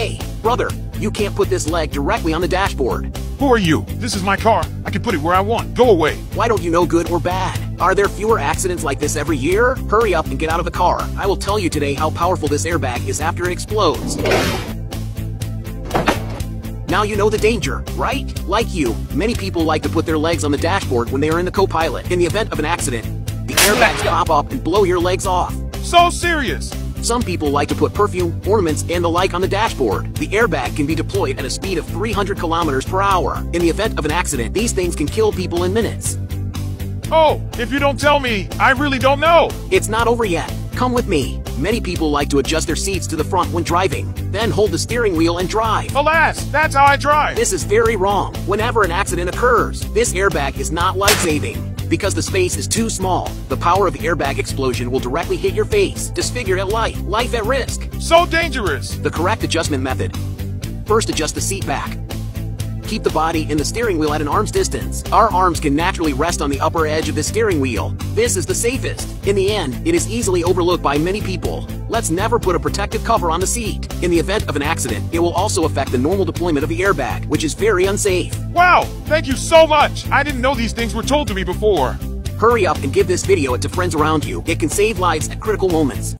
Hey, brother, you can't put this leg directly on the dashboard. Who are you? This is my car. I can put it where I want. Go away. Why don't you know good or bad? Are there fewer accidents like this every year? Hurry up and get out of the car. I will tell you today how powerful this airbag is after it explodes. Now you know the danger, right? Like you, many people like to put their legs on the dashboard when they are in the co-pilot. In the event of an accident, the airbags pop up and blow your legs off. So serious. Some people like to put perfume, ornaments, and the like on the dashboard. The airbag can be deployed at a speed of 300 kilometers per hour. In the event of an accident, these things can kill people in minutes. Oh, if you don't tell me, I really don't know. It's not over yet. Come with me. Many people like to adjust their seats to the front when driving, then hold the steering wheel and drive. Alas, that's how I drive. This is very wrong. Whenever an accident occurs, this airbag is not life-saving. Because the space is too small, the power of the airbag explosion will directly hit your face, disfigure at life, life at risk. So dangerous. The correct adjustment method. First adjust the seat back. Keep the body and the steering wheel at an arm's distance. Our arms can naturally rest on the upper edge of the steering wheel. This is the safest. In the end, it is easily overlooked by many people. Let's never put a protective cover on the seat. In the event of an accident, it will also affect the normal deployment of the airbag, which is very unsafe. Wow, thank you so much. I didn't know these things were told to me before. Hurry up and give this video to friends around you. It can save lives at critical moments.